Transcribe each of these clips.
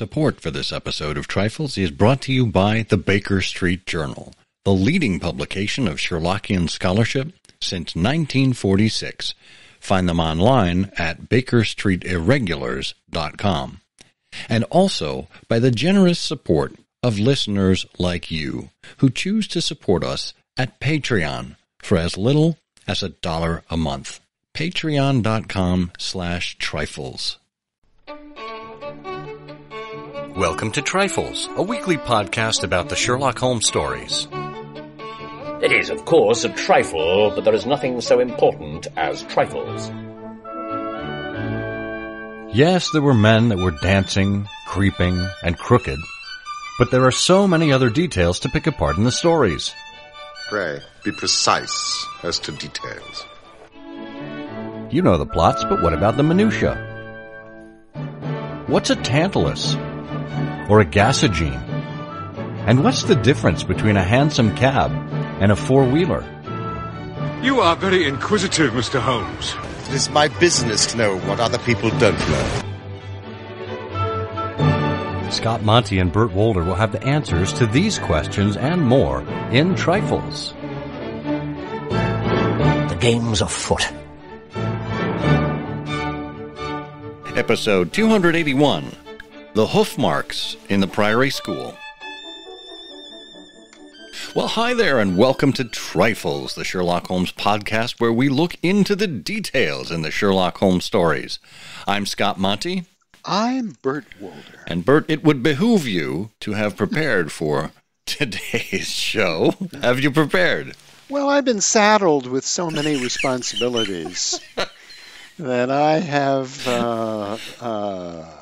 Support for this episode of Trifles is brought to you by the Baker Street Journal, the leading publication of Sherlockian scholarship since 1946. Find them online at bakerstreetirregulars.com. And also by the generous support of listeners like you who choose to support us at Patreon for as little as a dollar a month. Patreon.com slash trifles. Welcome to Trifles, a weekly podcast about the Sherlock Holmes stories. It is, of course, a trifle, but there is nothing so important as trifles. Yes, there were men that were dancing, creeping, and crooked, but there are so many other details to pick apart in the stories. Pray, be precise as to details. You know the plots, but what about the minutiae? What's a tantalus? Or a gasogene? And what's the difference between a hansom cab and a four-wheeler? You are very inquisitive, Mr. Holmes. It is my business to know what other people don't know. Scott Monty and Burt Wolder will have the answers to these questions and more in Trifles. The game's afoot. Episode 281 The Hoof Marks in the Priory School. Well, hi there, and welcome to Trifles, the Sherlock Holmes podcast where we look into the details in the Sherlock Holmes stories. I'm Scott Monty. I'm Burt Wolder. And Burt, it would behoove you to have prepared for today's show. Have you prepared? Well, I've been saddled with so many responsibilities that I have, uh, uh,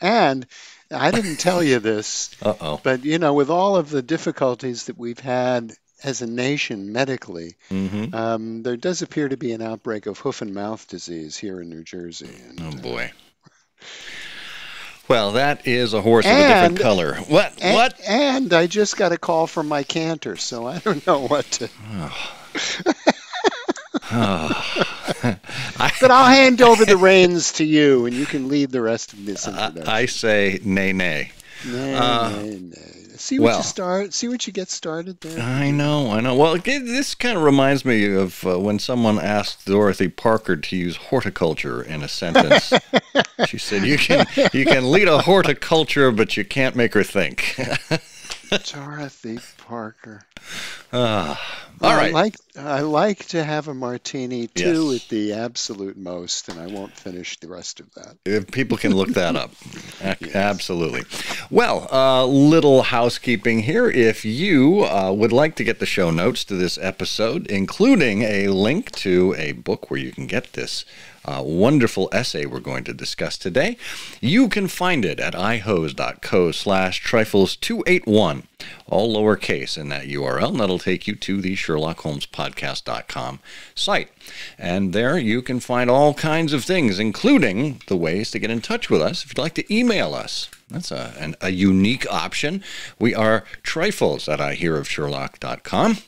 and I didn't tell you this, Uh-oh. but you know, with all of the difficulties that we've had as a nation medically, Mm-hmm. um, there does appear to be an outbreak of hoof and mouth disease here in New Jersey. And, Oh boy. Well, that is a horse of a different color. What? and, what? And I just got a call from my canter, so I don't know what to. But I'll hand over the reins to you, and you can lead the rest of this introduction. I say nay, nay. Nay, uh, nay, nay. See what well- you start. See what you get started there. I know, I know. Well, it- this kind of reminds me of uh, when someone asked Dorothy Parker to use horticulture in a sentence. she said, "You can you can lead a horticulture, but you can't make her think." Dorothy Parker. Ah, Well, all I like I like to have a martini two Yes. at the absolute most, and I won't finish the rest of that. If people can look that up. Ac- Absolutely. Well, a little housekeeping here. If you uh, would like to get the show notes to this episode, including a link to a book where you can get this uh, wonderful essay we're going to discuss today, you can find it at ihose.co slash trifles281, all lowercase in that URL, and that'll take you to the Sherlock Holmes Podcast.com site. And there you can find all kinds of things, including the ways to get in touch with us if you'd like to email us. That's a, an, a unique option. We are trifles at ihearofsherlock.com.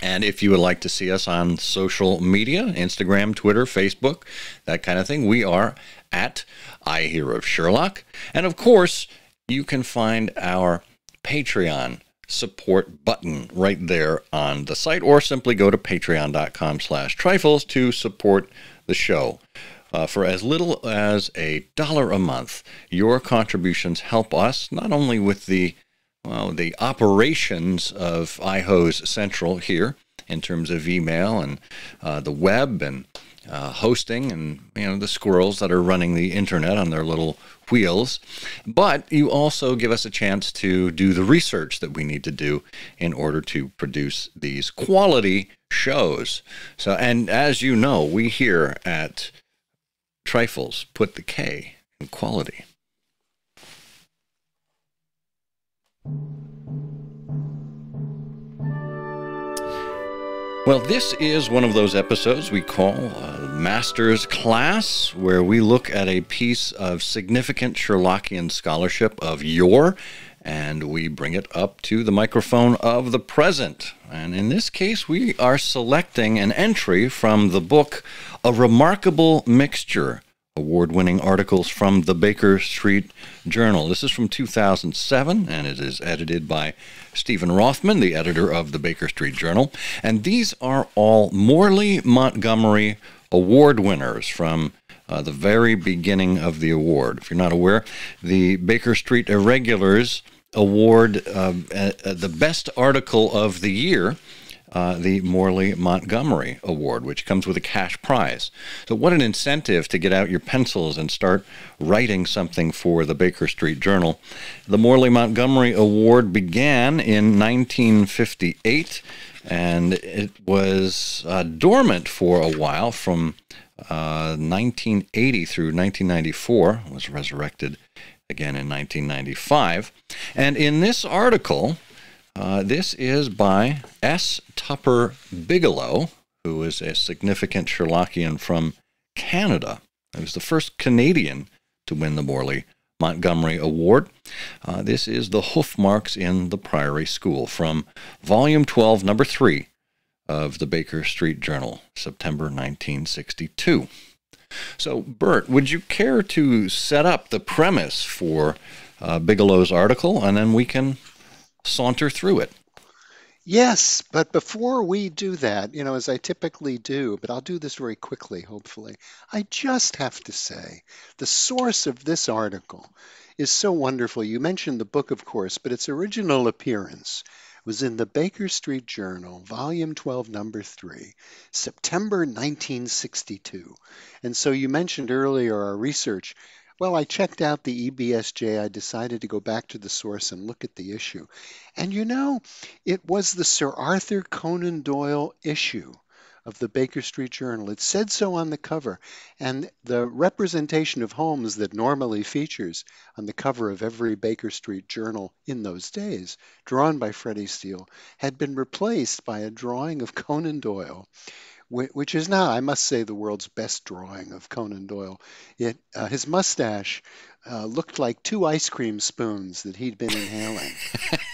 And if you would like to see us on social media, Instagram, Twitter, Facebook, that kind of thing, we are at I Hear of Sherlock. And of course, you can find our Patreon support button right there on the site, or simply go to patreon.com slash trifles to support the show. Uh, for as little as a dollar a month, your contributions help us not only with the well, the operations of iHose Central here in terms of email and uh, the web and uh, hosting and you know the squirrels that are running the internet on their little wheels, but you also give us a chance to do the research that we need to do in order to produce these quality shows. So, and as you know, we here at Trifles put the K in quality. Well, this is one of those episodes we call uh, Master's Class, where we look at a piece of significant Sherlockian scholarship of yore and we bring it up to the microphone of the present. And in this case, we are selecting an entry from the book A Remarkable Mixture award winning articles from the Baker Street Journal. This is from 2007, and it is edited by Stephen Rothman, the editor of the Baker Street Journal. And these are all Morley Montgomery Award winners from uh, the very beginning of the award. If you're not aware, the Baker Street Irregulars award uh, uh, the best article of the year uh, the Morley Montgomery Award, which comes with a cash prize. So, what an incentive to get out your pencils and start writing something for the Baker Street Journal. The Morley Montgomery Award began in 1958 and it was uh, dormant for a while from uh, 1980 through 1994, it was resurrected again in 1995. And in this article, uh, this is by S. Tupper Bigelow, who is a significant Sherlockian from Canada. He was the first Canadian to win the Morley Montgomery Award. Uh, this is the hoof marks in the Priory School from Volume 12, Number 3 of the Baker Street Journal, September 1962. So, Burt, would you care to set up the premise for uh, Bigelow's article, and then we can saunter through it. Yes, but before we do that, you know, as I typically do, but I'll do this very quickly, hopefully, I just have to say the source of this article is so wonderful. You mentioned the book, of course, but its original appearance was in the Baker Street Journal, Volume 12, Number 3, September 1962. And so you mentioned earlier our research well, I checked out the EBSJ. I decided to go back to the source and look at the issue. And you know, it was the Sir Arthur Conan Doyle issue of the Baker Street Journal. It said so on the cover. And the representation of Holmes that normally features on the cover of every Baker Street Journal in those days, drawn by Freddie Steele, had been replaced by a drawing of Conan Doyle which is now, I must say, the world's best drawing of Conan Doyle. It, uh, his mustache uh, looked like two ice cream spoons that he'd been inhaling.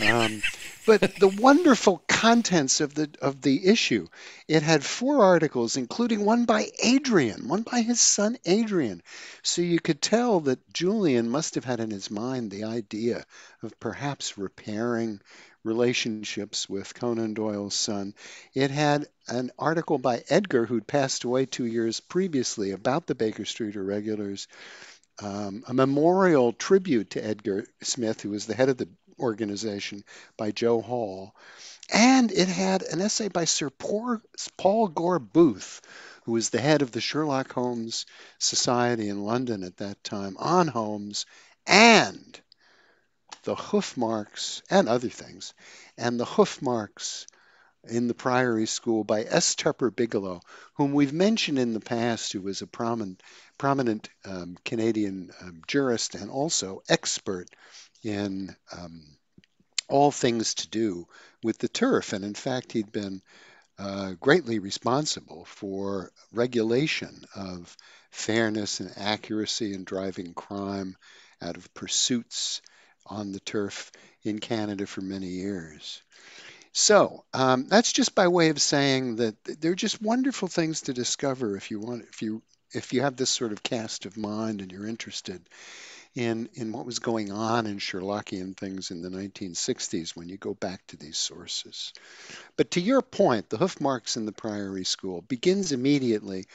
um, but the wonderful contents of the of the issue, it had four articles, including one by Adrian, one by his son Adrian. So you could tell that Julian must have had in his mind the idea of perhaps repairing relationships with Conan Doyle's son. It had an article by Edgar, who'd passed away two years previously, about the Baker Street Irregulars, um, a memorial tribute to Edgar Smith, who was the head of the organization, by Joe Hall. And it had an essay by Sir Paul Gore Booth, who was the head of the Sherlock Holmes Society in London at that time, on Holmes and the hoof marks and other things, and the hoof marks in the Priory School by S. Tupper Bigelow, whom we've mentioned in the past, who was a prominent, prominent um, Canadian um, jurist and also expert in um, all things to do with the turf. And in fact, he'd been uh, greatly responsible for regulation of fairness and accuracy in driving crime out of pursuits on the turf in Canada for many years. So um, that's just by way of saying that they're just wonderful things to discover if you want if you if you have this sort of cast of mind and you're interested in in what was going on in Sherlockian things in the 1960s when you go back to these sources. But to your point, the hoof marks in the Priory School begins immediately.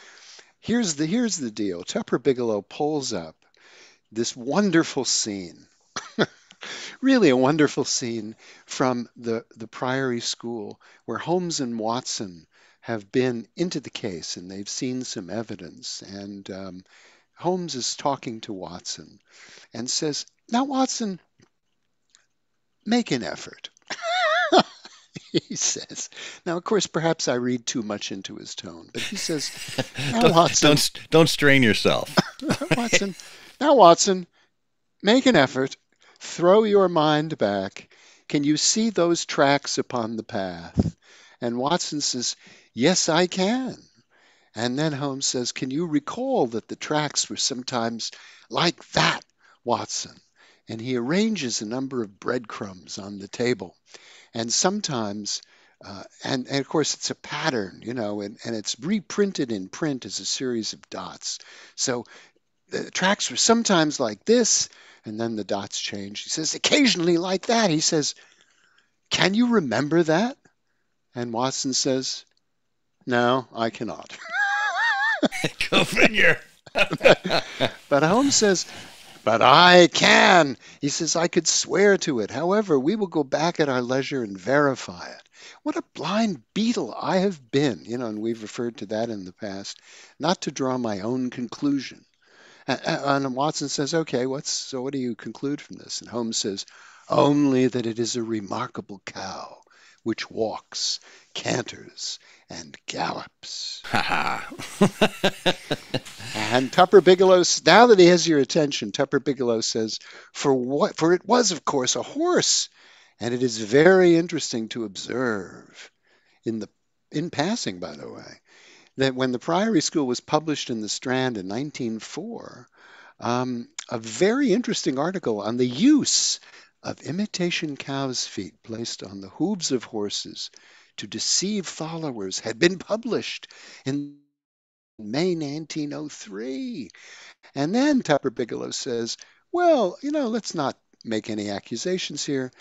Here's the here's the deal. Tupper Bigelow pulls up this wonderful scene really a wonderful scene from the, the Priory School where Holmes and Watson have been into the case and they've seen some evidence. And um, Holmes is talking to Watson and says, Now, Watson, make an effort. he says. Now, of course, perhaps I read too much into his tone, but he says, Now, don't, Watson. Don't, don't strain yourself. Watson, now, Watson, make an effort Throw your mind back. Can you see those tracks upon the path? And Watson says, Yes, I can. And then Holmes says, Can you recall that the tracks were sometimes like that, Watson? And he arranges a number of breadcrumbs on the table. And sometimes, uh, and, and, of course, it's a pattern, you know, and, and it's reprinted in print as a series of dots. So the tracks were sometimes like this, and then the dots change. He says, occasionally like that. He says, Can you remember that? And Watson says, No, I cannot. Go figure. but Holmes says, But I can. He says, I could swear to it. However, we will go back at our leisure and verify it. What a blind beetle I have been, you know, and we've referred to that in the past, not to draw my own conclusion. And, Watson says, okay, what's so what do you conclude from this? And Holmes says, only that it is a remarkable cow which walks, canters, and gallops. Ha ha. and Tupper Bigelow, now that he has your attention, Tupper Bigelow says, for what? For it was, of course, a horse, and it is very interesting to observe in the in passing, by the way, that when the Priory School was published in the Strand in 1904, um, a very interesting article on the use of imitation cow's feet placed on the hooves of horses to deceive followers had been published in May 1903. And then Tupper Bigelow says, well, you know, let's not make any accusations here.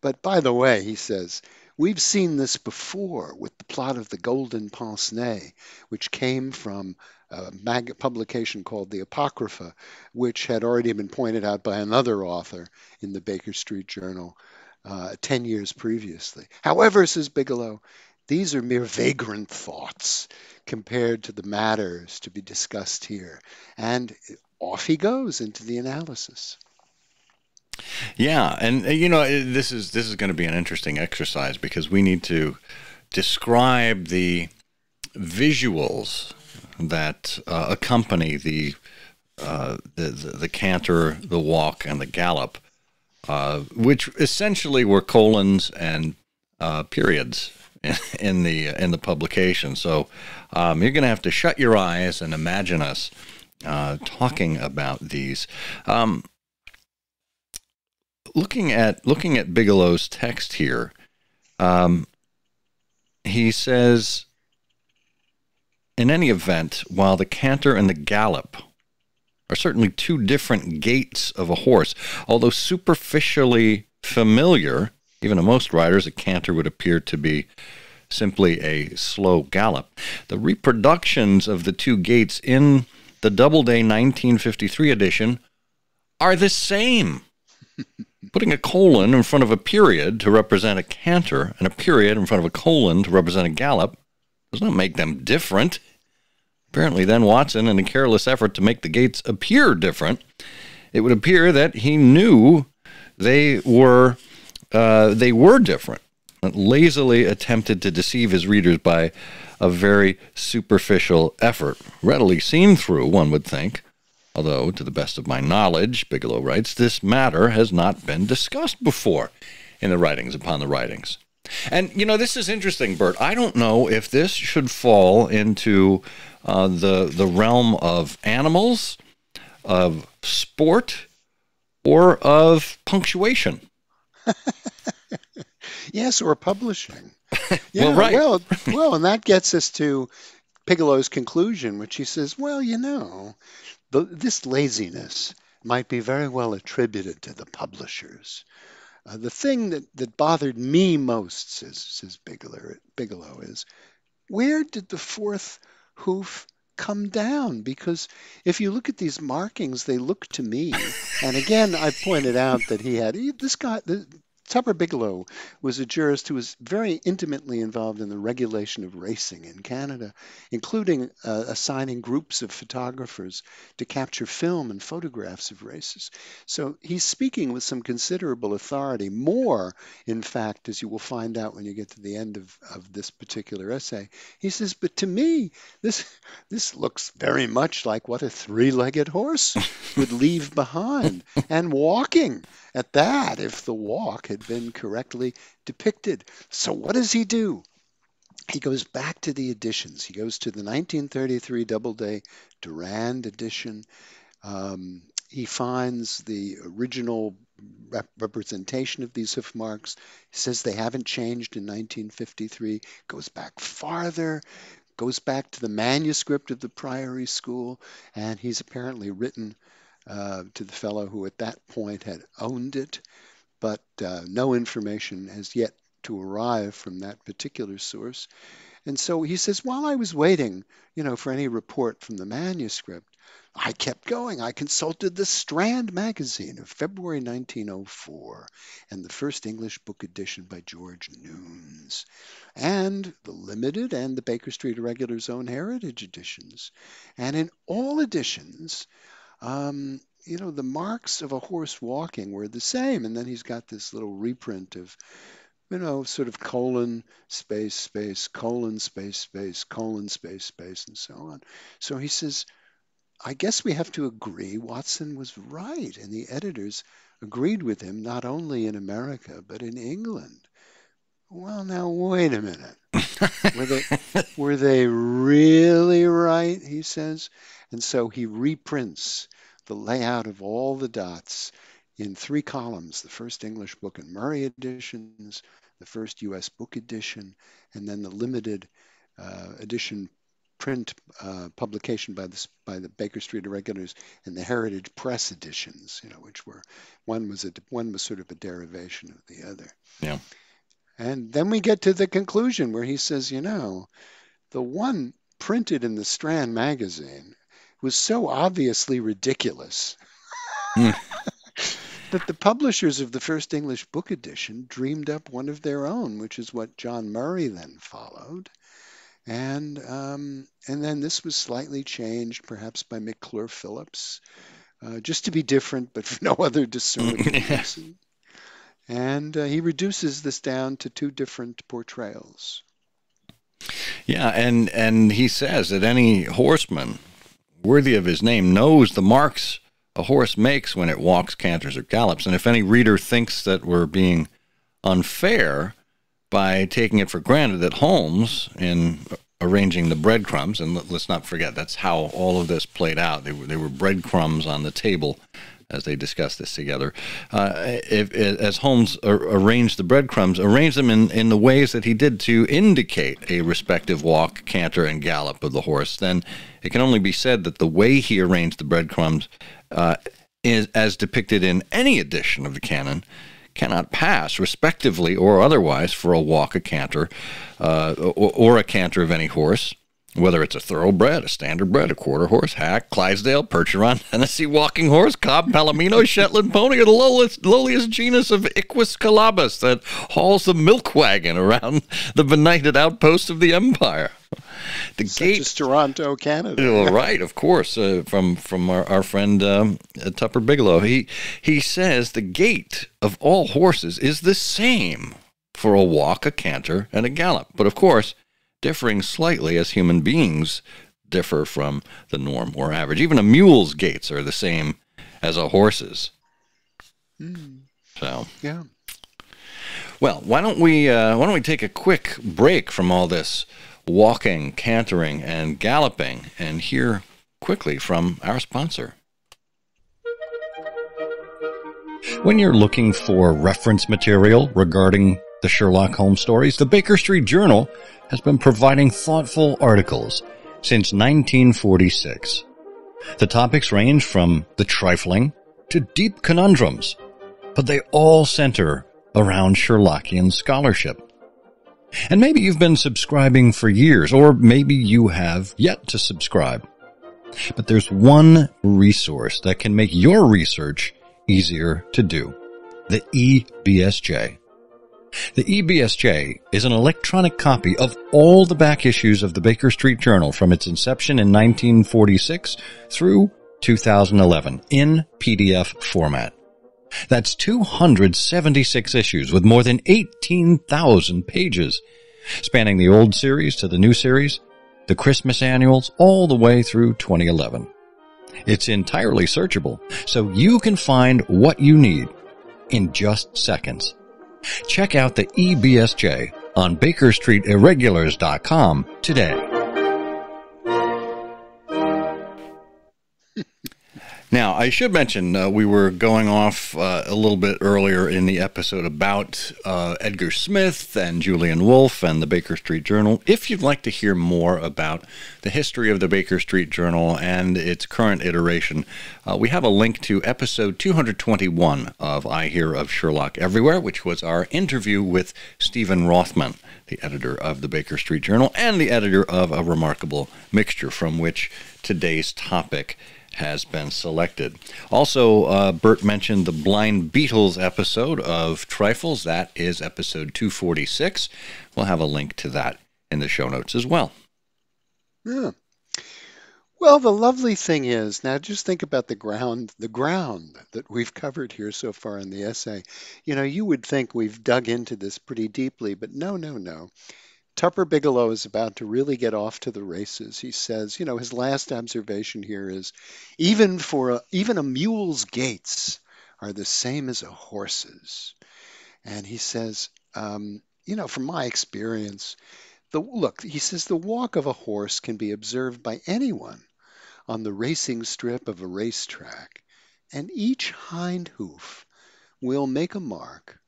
But by the way, he says, we've seen this before with the plot of the Golden Pince Nez, which came from a mag- publication called the Apocrypha, which had already been pointed out by another author in the Baker Street Journal uh, 10 years previously. However, says Bigelow, these are mere vagrant thoughts compared to the matters to be discussed here. And off he goes into the analysis. Yeah, and you know this is this is going to be an interesting exercise because we need to describe the visuals that uh, accompany the, uh, the, the the canter, the walk, and the gallop, uh, which essentially were colons and uh, periods in, the in the publication. So um, you're going to have to shut your eyes and imagine us uh, talking about these. Um, looking at looking at Bigelow's text here, um, he says in any event, while the canter and the gallop are certainly two different gaits of a horse, although superficially familiar, even to most riders, a canter would appear to be simply a slow gallop. The reproductions of the two gaits in the Doubleday 1953 edition are the same. Putting a colon in front of a period to represent a canter and a period in front of a colon to represent a gallop does not make them different. Apparently, then Watson, in a careless effort to make the gates appear different, it would appear that he knew they were uh, they were different. Lazily attempted to deceive his readers by a very superficial effort, readily seen through, one would think. Although, to the best of my knowledge, Bigelow writes, this matter has not been discussed before in the writings upon the writings. And you know, this is interesting, Burt. I don't know if this should fall into uh, the the realm of animals, of sport, or of punctuation. yes, or publishing. Yeah, well, right. Well, well, and that gets us to Bigelow's conclusion, which he says, well, you know, the, this laziness might be very well attributed to the publishers. Uh, the thing that, that bothered me most, says, says Bigelow, Bigelow, is where did the fourth hoof come down? Because if you look at these markings, they look to me, and again, I pointed out that he had this guy. Tupper Bigelow was a jurist who was very intimately involved in the regulation of racing in Canada, including uh, assigning groups of photographers to capture film and photographs of races. So he's speaking with some considerable authority, more, in fact, as you will find out when you get to the end of, of this particular essay. He says, But to me, this, this looks very much like what a three legged horse would leave behind and walking at that if the walk had been correctly depicted. So what does he do? He goes back to the editions. He goes to the 1933 Doubleday Doran edition. Um, he finds the original rep- representation of these hoof marks. He says they haven't changed in 1953. Goes back farther, goes back to the manuscript of the Priory School, and he's apparently written uh, to the fellow who at that point had owned it, but uh, no information has yet to arrive from that particular source. And so he says, while I was waiting, you know, for any report from the manuscript, I kept going. I consulted the Strand magazine of February 1904 and the first English book edition by George Newnes, and the limited and the Baker Street Irregular's own heritage editions. And in all editions, um, you know, the marks of a horse walking were the same. And then he's got this little reprint of, you know, sort of colon, space, space, colon, space, space, colon, space, space, and so on. So he says, I guess we have to agree Watson was right, and the editors agreed with him not only in America, but in England. Well, now, wait a minute. were, they, were they really right? He says. And so he reprints the layout of all the dots in three columns the first English book and Murray editions, the first US book edition, and then the limited uh, edition print uh, publication by the by the Baker Street Irregulars and the Heritage Press editions, you know, which were one was a one was sort of a derivation of the other. Yeah. And then we get to the conclusion where he says, you know, the one printed in the Strand magazine was so obviously ridiculous that the publishers of the first English book edition dreamed up one of their own, which is what John Murray then followed. And um, and then this was slightly changed, perhaps by McClure Phillips, uh, just to be different, but for no other discernible reason. And uh, he reduces this down to two different portrayals. Yeah, and and he says that any horseman worthy of his name knows the marks a horse makes when it walks, canters, or gallops. And if any reader thinks that we're being unfair by taking it for granted that Holmes, in arranging the breadcrumbs, and let's not forget that's how all of this played out. They were, they were breadcrumbs on the table as they discuss this together. Uh, if, as Holmes arranged the breadcrumbs, arranged them in, in the ways that he did to indicate a respective walk, canter, and gallop of the horse, then it can only be said that the way he arranged the breadcrumbs uh, is, as depicted in any edition of the canon, cannot pass, respectively or otherwise, for a walk, a canter, uh, or, or a canter of any horse whether it's a thoroughbred, a standardbred, a quarter horse, hack, Clydesdale, Percheron, Tennessee walking horse, Cobb, Palomino, Shetland pony, or the lowliest, lowliest genus of Equus caballus that hauls the milk wagon around the benighted outposts of the empire. The Such gate, as Toronto, Canada. well, right, of course, uh, from from our, our friend um, uh, Tupper Bigelow. He he says the gait of all horses is the same for a walk, a canter, and a gallop. But of course, differing slightly as human beings differ from the norm or average. Even a mule's gaits are the same as a horse's. Mm. So yeah. Well, why don't we uh, why don't we take a quick break from all this walking, cantering, and galloping, and hear quickly from our sponsor. When you're looking for reference material regarding the Sherlock Holmes stories, the Baker Street Journal has been providing thoughtful articles since 1946. The topics range from the trifling to deep conundrums, but they all center around Sherlockian scholarship. And maybe you've been subscribing for years, or maybe you have yet to subscribe. But there's one resource that can make your research easier to do. The EBSJ. The EBSJ is an electronic copy of all the back issues of the Baker Street Journal from its inception in 1946 through 2011 in PDF format. That's 276 issues with more than 18,000 pages, spanning the old series to the new series, the Christmas annuals, all the way through 2011. It's entirely searchable, so you can find what you need in just seconds. Check out the EBSJ on BakerStreetIrregulars.com today. Now, I should mention uh, we were going off uh, a little bit earlier in the episode about uh, Edgar Smith and Julian Wolff and the Baker Street Journal. If you'd like to hear more about the history of the Baker Street Journal and its current iteration, uh, we have a link to episode 221 of I Hear of Sherlock Everywhere, which was our interview with Stephen Rothman, the editor of the Baker Street Journal and the editor of A Remarkable Mixture, from which today's topic has been selected. Also, uh, Burt mentioned the Blind Beetles episode of Trifles. That is episode 246. We'll have a link to that in the show notes as well. Yeah. Well, the lovely thing is now just think about the ground, the ground that we've covered here so far in the essay. You know, you would think we've dug into this pretty deeply, but no, no, no. Tupper Bigelow is about to really get off to the races. He says, you know, his last observation here is even for a, even a mule's gaits are the same as a horse's. And he says, um, you know, from my experience, the look, he says the walk of a horse can be observed by anyone on the racing strip of a racetrack, and each hind hoof will make a mark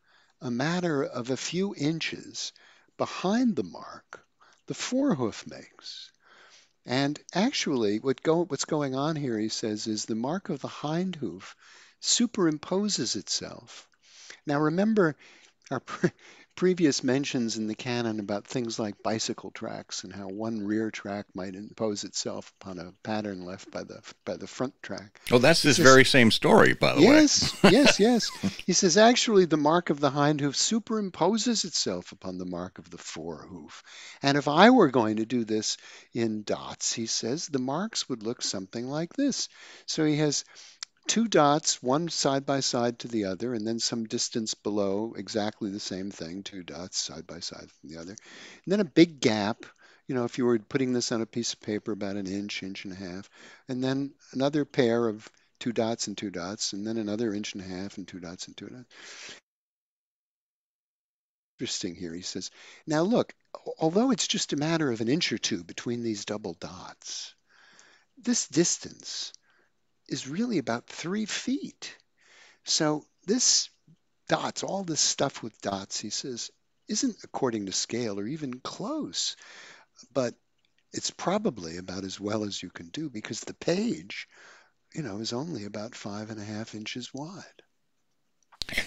a matter of a few inches behind the mark the forehoof makes. And actually, what go, what's going on here, he says, is the mark of the hind hoof superimposes itself. Now, remember, our pre- previous mentions in the canon about things like bicycle tracks and how one rear track might impose itself upon a pattern left by the by the front track. Oh, that's this says, very same story, by the yes, way. yes, yes, yes. He says actually the mark of the hind hoof superimposes itself upon the mark of the fore hoof. And if I were going to do this in dots, he says the marks would look something like this. So he has two dots, one side by side to the other, and then some distance below, exactly the same thing, two dots side by side from the other. And then a big gap, you know, if you were putting this on a piece of paper about an inch, inch and a half, and then another pair of two dots and two dots, and then another inch and a half and two dots and two dots. Interesting here, he says. Now look, although it's just a matter of an inch or two between these double dots, this distance is really about three feet. So this dots, all this stuff with dots, he says, isn't according to scale or even close, but it's probably about as well as you can do because the page, you know, is only about five and a half inches wide.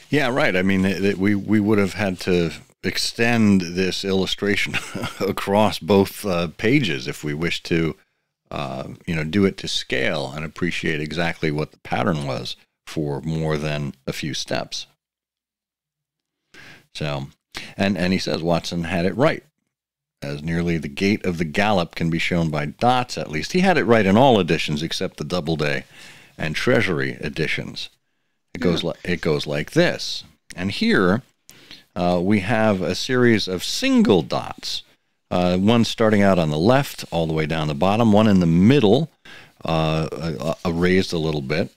Yeah, right. I mean, it, it, we we would have had to extend this illustration across both uh, pages if we wish to uh, you know, do it to scale and appreciate exactly what the pattern was for more than a few steps. So, and, and he says Watson had it right, as nearly the gait of the gallop can be shown by dots at least. He had it right in all editions except the Doubleday and Treasury editions. It goes, yeah. it goes like this. And here uh, we have a series of single dots uh, one starting out on the left, all the way down the bottom. One in the middle, uh, raised a little bit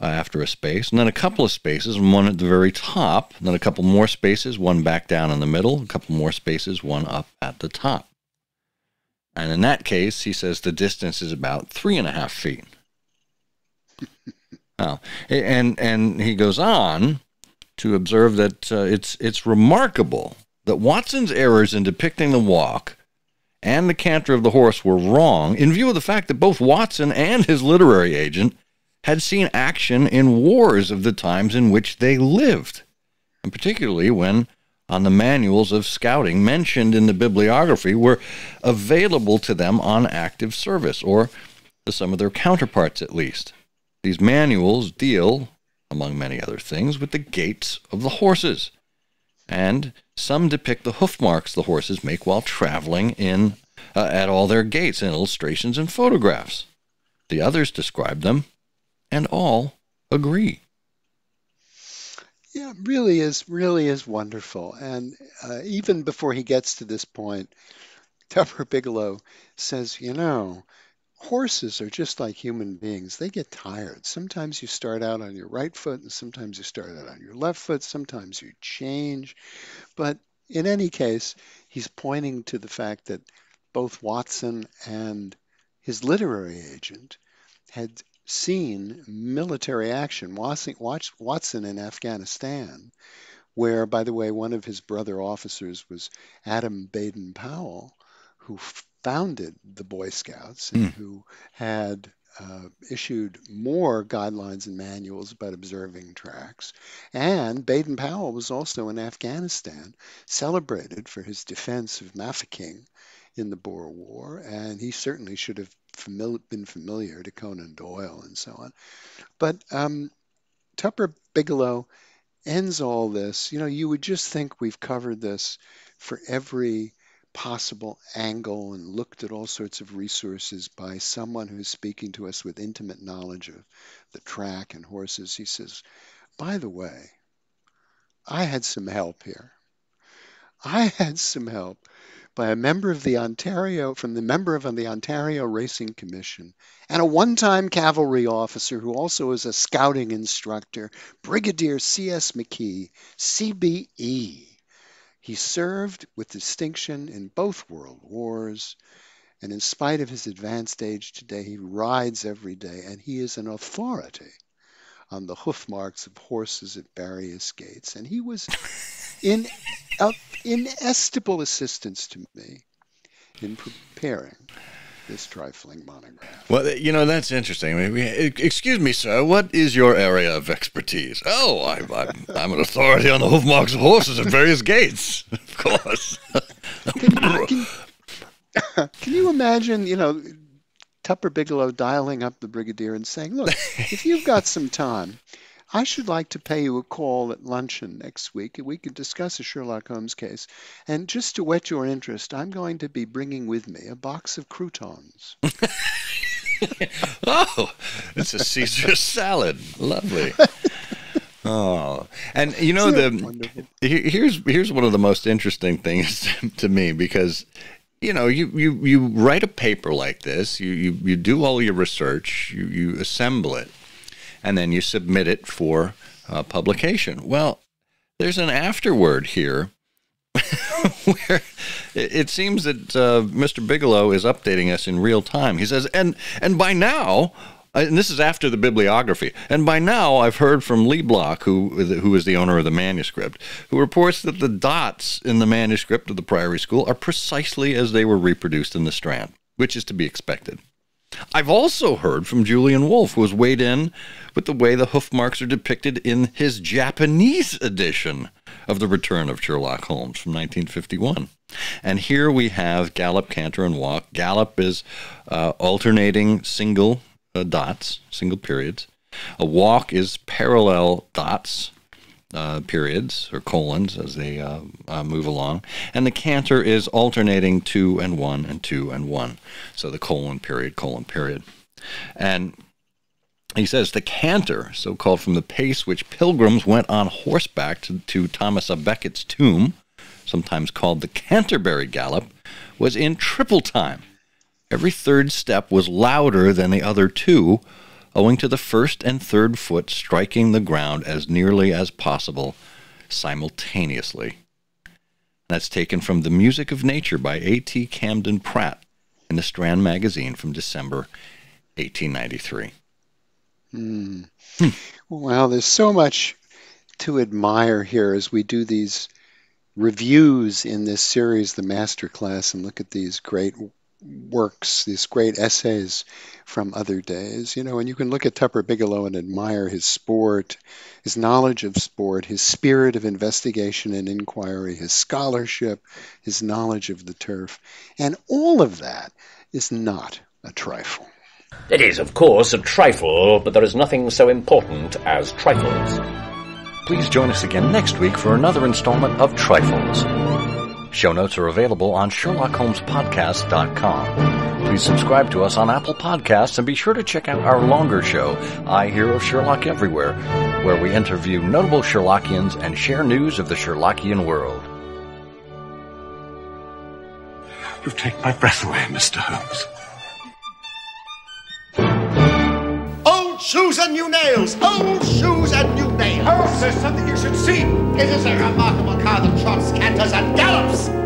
uh, after a space, and then a couple of spaces, and one at the very top. Then a couple more spaces, one back down in the middle. A couple more spaces, one up at the top. And in that case, he says the distance is about three and a half feet. oh, and and he goes on to observe that uh, it's it's remarkable that Watson's errors in depicting the walk and the canter of the horse were wrong in view of the fact that both Watson and his literary agent had seen action in wars of the times in which they lived, and particularly when on the manuals of scouting mentioned in the bibliography were available to them on active service, or to some of their counterparts at least. These manuals deal, among many other things, with the gaits of the horses and some depict the hoof marks the horses make while traveling in uh, at all their gates in illustrations and photographs. The others describe them, and all agree. Yeah, really is really is wonderful. And uh, even before he gets to this point, Tupper Bigelow says, you know, horses are just like human beings. They get tired. Sometimes you start out on your right foot, and sometimes you start out on your left foot. Sometimes you change. But in any case, he's pointing to the fact that both Watson and his literary agent had seen military action. Watson, in Afghanistan, where, by the way, one of his brother officers was Adam Baden Powell, who founded the Boy Scouts and mm. who had uh, issued more guidelines and manuals about observing tracks. And Baden Powell was also in Afghanistan, celebrated for his defense of Mafeking in the Boer War, and he certainly should have famili- been familiar to Conan Doyle and so on. But um, Tupper Bigelow ends all this. You know, you would just think we've covered this for every possible angle and looked at all sorts of resources by someone who's speaking to us with intimate knowledge of the track and horses. He says, By the way, I had some help here. I had some help by a member of the Ontario, from the member of the Ontario Racing Commission, and a one time cavalry officer who also is a scouting instructor, Brigadier C.S. McKee, CBE. He served with distinction in both world wars, and in spite of his advanced age today, he rides every day, and he is an authority on the hoof marks of horses at various gates. And he was in of inestimable assistance to me in preparing this trifling monograph. Well, you know, that's interesting. I mean, excuse me, sir, what is your area of expertise? Oh, I, am an authority on the hoof marks of horses at various gates, of course. can, uh, can, can you imagine, you know, Tupper Bigelow dialing up the brigadier and saying, look, if you've got some time, I should like to pay you a call at luncheon next week and we could discuss a Sherlock Holmes case. And just to whet your interest, I'm going to be bringing with me a box of croutons. oh, it's a Caesar salad. Lovely. Oh, and you know the here's here's one of the most interesting things to me because you know you you you write a paper like this, you you you do all your research, you you assemble it, and then you submit it for uh, publication. Well, there's an afterword here where it seems that uh, Mr. Bigelow is updating us in real time. He says, and and by now, uh, and this is after the bibliography, and by now I've heard from Lee Block, who who is the owner of the manuscript, who reports that the dots in the manuscript of the Priory School are precisely as they were reproduced in the Strand, which is to be expected. I've also heard from Julian Wolff, who has weighed in with the way the hoof marks are depicted in his Japanese edition of The Return of Sherlock Holmes from 1951. And here we have gallop, canter, and walk. Gallop is uh, alternating single uh, dots, single periods. A walk is parallel dots, uh, periods or colons as they uh, uh, move along, and the canter is alternating two and one and two and one. So the colon period, colon period, and he says the canter, so called from the pace which pilgrims went on horseback to, to Thomas a Becket's tomb, sometimes called the Canterbury Gallop, was in triple time. Every third step was louder than the other two, owing to the first and third foot striking the ground as nearly as possible simultaneously. That's taken from The Music of Nature by A.T. Camden Pratt in the Strand magazine from December 1893. Hmm. Hmm. Well, there's so much to admire here as we do these reviews in this series, the master class, and look at these great works, these great essays from other days. You know, and you can look at Tupper Bigelow and admire his sport, his knowledge of sport, his spirit of investigation and inquiry, his scholarship, his knowledge of the turf. And all of that is not a trifle. It is, of course, a trifle, but there is nothing so important as trifles. Please join us again next week for another installment of Trifles. Show notes are available on SherlockHolmesPodcast.com. Please subscribe to us on Apple Podcasts and be sure to check out our longer show, I Hear of Sherlock Everywhere, where we interview notable Sherlockians and share news of the Sherlockian world. You've taken my breath away, Mr. Holmes. Old shoes and new nails! Old shoes and new Holmes, there's something you should see! It is a remarkable car that trots, canters, and gallops!